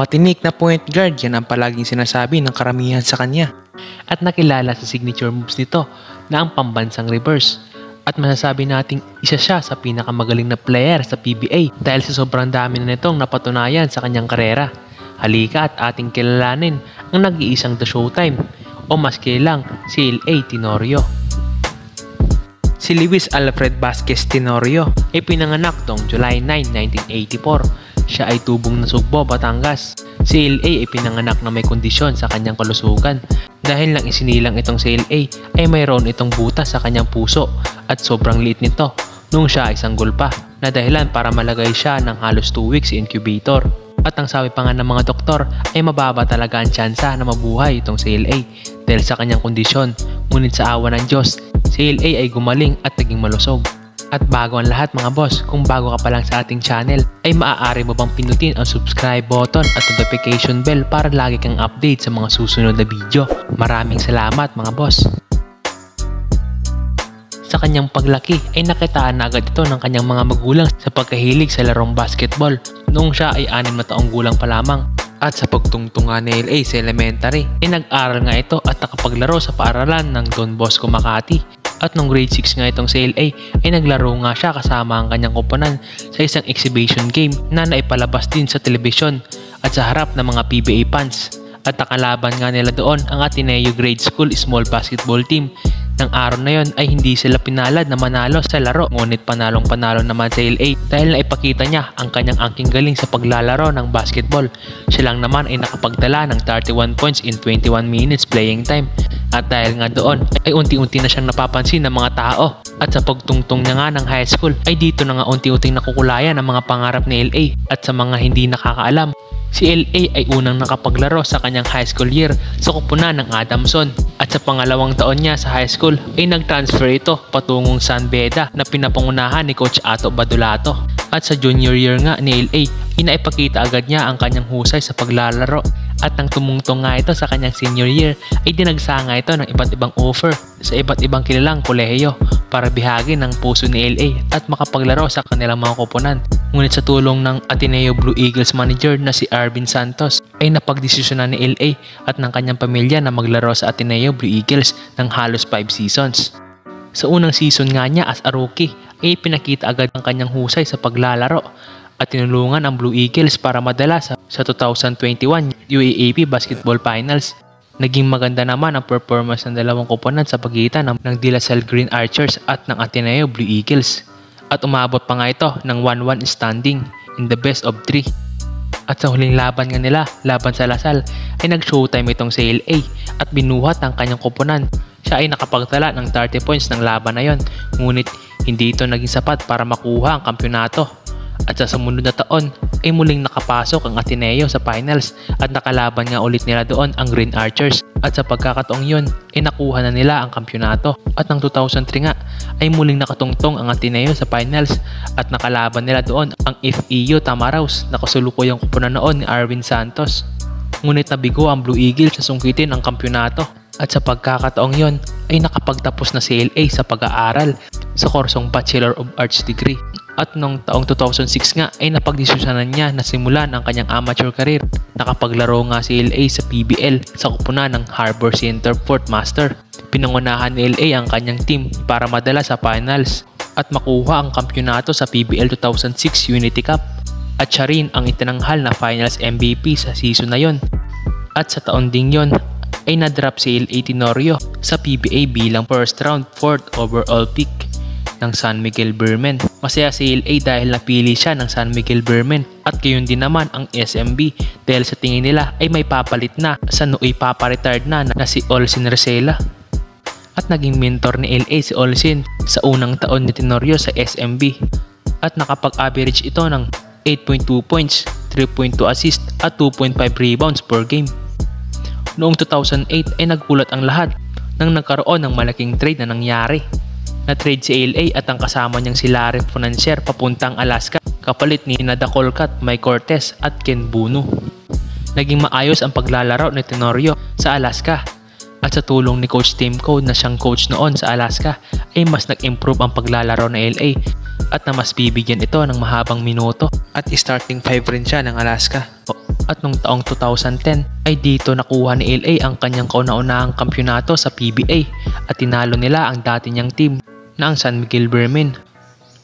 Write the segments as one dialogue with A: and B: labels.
A: Matinik na point guard yan ang palaging sinasabi ng karamihan sa kanya. At nakilala sa signature moves nito na ang pambansang reverse. At masasabi nating isa siya sa pinakamagaling na player sa PBA dahil sa sobrang dami na nitong napatunayan sa kanyang karera. Halika at ating kilalanin ang nag-iisang The Showtime o mas kilang si L.A. Tenorio. Si Luis Alfred Vasquez Tenorio ay pinanganak noong July 9, 1984. Siya ay tubong nasugbo, Batangas. Si L.A. ay pinanganak na may kondisyon sa kanyang kalusugan. Dahil lang isinilang itong si L.A. ay mayroon itong butas sa kanyang puso at sobrang liit nito nung siya ay sanggol pa na dahilan para malagay siya ng halos 2 weeks incubator. At ang sabi pa nga ng mga doktor ay mababa talaga ang tsansa na mabuhay itong si LA dahil sa kanyang kondisyon. Ngunit sa awa ng Diyos, si LA ay gumaling at naging malusog. At bago ang lahat mga boss, kung bago ka pa lang sa ating channel, ay maaari mo bang pinutin ang subscribe button at notification bell para lagi kang update sa mga susunod na video. Maraming salamat mga boss! Sa kanyang paglaki ay nakitaan na agad ito ng kanyang mga magulang sa pagkahilig sa larong basketball noong siya ay anim na taong gulang pa lamang. At sa pagtungtungan ni LA sa elementary ay nag-aral nga ito at nakapaglaro sa paaralan ng Don Bosco Makati. At nung grade 6 nga itong sa LA ay naglaro nga siya kasama ang kanyang kuponan sa isang exhibition game na naipalabas din sa telebisyon at sa harap ng mga PBA fans. At nakalaban nga nila doon ang Ateneo Grade School Small Basketball Team ng araw na yon ay hindi sila pinalad na manalo sa laro. Ngunit panalong panalo naman sa LA dahil naipakita niya ang kanyang angking galing sa paglalaro ng basketball. Siya lang naman ay nakapagdala ng 31 points in 21 minutes playing time. At dahil nga doon ay unti-unti na siyang napapansin ng mga tao. At sa pagtungtong niya nga ng high school ay dito na nga unti-unting nakukulayan ang mga pangarap ni LA at sa mga hindi nakakaalam Si LA ay unang nakapaglaro sa kanyang high school year sa kupunan ng Adamson at sa pangalawang taon niya sa high school ay nag-transfer ito patungong San Beda na pinapangunahan ni Coach Ato Badulato. At sa junior year nga ni LA, inaipakita agad niya ang kanyang husay sa paglalaro at nang tumungtong nga ito sa kanyang senior year ay dinagsa nga ito ng iba't ibang offer sa iba't ibang kilalang kolehiyo para bihagin ng puso ni LA at makapaglaro sa kanilang mga koponan. Ngunit sa tulong ng Ateneo Blue Eagles manager na si Arvin Santos ay napagdesisyonan ni LA at ng kanyang pamilya na maglaro sa Ateneo Blue Eagles ng halos 5 seasons. Sa unang season nga niya as a rookie ay pinakita agad ang kanyang husay sa paglalaro at tinulungan ang Blue Eagles para madala sa, sa 2021 UAAP Basketball Finals. Naging maganda naman ang performance ng dalawang koponan sa pagitan ng, ng De La Salle Green Archers at ng Ateneo Blue Eagles. At umabot pa nga ito ng 1-1 standing in the best of 3. At sa huling laban nga nila, laban sa Lasal, ay nag-showtime itong sa LA at binuhat ang kanyang koponan. Siya ay nakapagtala ng 30 points ng laban na yon, ngunit hindi ito naging sapat para makuha ang kampyonato. At sa sumunod na taon ay muling nakapasok ang Ateneo sa finals at nakalaban nga ulit nila doon ang Green Archers. At sa pagkakataong yun ay nakuha na nila ang kampyonato. At ng 2003 nga ay muling nakatungtong ang Ateneo sa finals at nakalaban nila doon ang FEU Tamaraws na kasulukuyang kupunan noon ni Arvin Santos. Ngunit nabigo ang Blue Eagles sa sungkitin ang kampyonato at sa pagkakataong yon ay nakapagtapos na si LA sa pag-aaral sa kursong Bachelor of Arts degree. At noong taong 2006 nga ay napagdesisyonan niya na simulan ang kanyang amateur career. Nakapaglaro nga si LA sa PBL sa kupunan ng Harbor Center Fort Master. Pinangunahan ni LA ang kanyang team para madala sa finals at makuha ang kampyonato sa PBL 2006 Unity Cup. At siya rin ang itinanghal na finals MVP sa season na yon. At sa taon ding yon ay na-drop si LA Tenorio sa PBA bilang first round 4th overall pick ng San Miguel Bermen. Masaya si LA dahil napili siya ng San Miguel Bermen at gayon din naman ang SMB dahil sa tingin nila ay may papalit na sa nooy paparetired na na si Olsin Resela. At naging mentor ni LA si Olsin sa unang taon ni Tenorio sa SMB at nakapag-average ito ng 8.2 points, 3.2 assists at 2.5 rebounds per game. Noong 2008 ay nagpulat ang lahat nang nagkaroon ng malaking trade na nangyari na trade si LA at ang kasama niyang si Larry Financier papuntang Alaska kapalit ni Nada Colcat, Mike Cortez at Ken Buno. Naging maayos ang paglalaro ni Tenorio sa Alaska at sa tulong ni Coach Tim Code na siyang coach noon sa Alaska ay mas nag-improve ang paglalaro ng LA at na mas bibigyan ito ng mahabang minuto at starting 5 rin siya ng Alaska. At nung taong 2010 ay dito nakuha ni LA ang kanyang kauna-unahang kampyonato sa PBA at tinalo nila ang dati niyang team na San Miguel Vermin.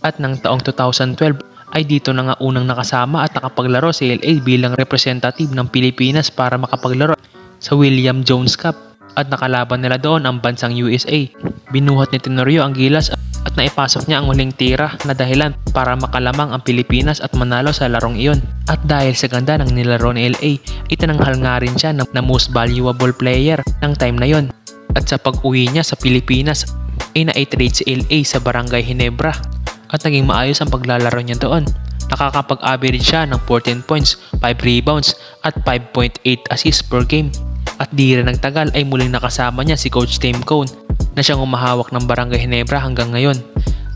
A: At ng taong 2012 ay dito na nga unang nakasama at nakapaglaro si LA bilang representative ng Pilipinas para makapaglaro sa William Jones Cup at nakalaban nila doon ang bansang USA. Binuhat ni Tenorio ang gilas at naipasok niya ang huling tira na dahilan para makalamang ang Pilipinas at manalo sa larong iyon. At dahil sa ganda ng nilaro ni LA, itinanghal nga rin siya na most valuable player ng time na yon. At sa pag-uwi niya sa Pilipinas, ay na-trade si LA sa Barangay Hinebra at naging maayos ang paglalaro niya doon. Nakakapag-average siya ng 14 points, 5 rebounds at 5.8 assists per game. At di rin nagtagal ay muling nakasama niya si Coach Tim Cone na siyang umahawak ng Barangay Hinebra hanggang ngayon.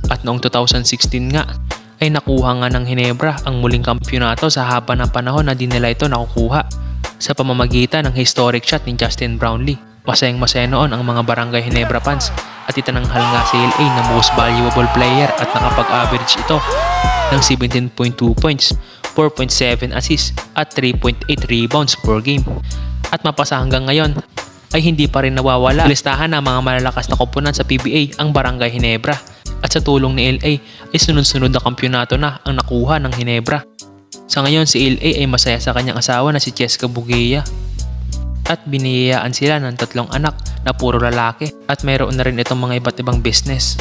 A: At noong 2016 nga ay nakuha nga ng Hinebra ang muling kampyonato sa haba ng panahon na di nila ito nakukuha sa pamamagitan ng historic shot ni Justin Brownlee. Masayang masaya noon ang mga Barangay Hinebra fans at itananghal nga si LA na most valuable player at nakapag-average ito ng 17.2 points, 4.7 assists at 3.8 rebounds per game. At mapasa hanggang ngayon ay hindi pa rin nawawala listahan ng mga malalakas na koponan sa PBA ang Barangay Hinebra. At sa tulong ni LA ay sunod-sunod na kampyonato na ang nakuha ng Hinebra. Sa ngayon si LA ay masaya sa kanyang asawa na si Cheska Bugeya at biniyayaan sila ng tatlong anak na puro lalaki at mayroon na rin itong mga iba't ibang business.